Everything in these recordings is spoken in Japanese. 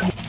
you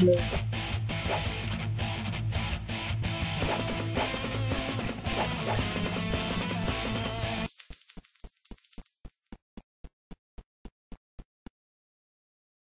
Bye.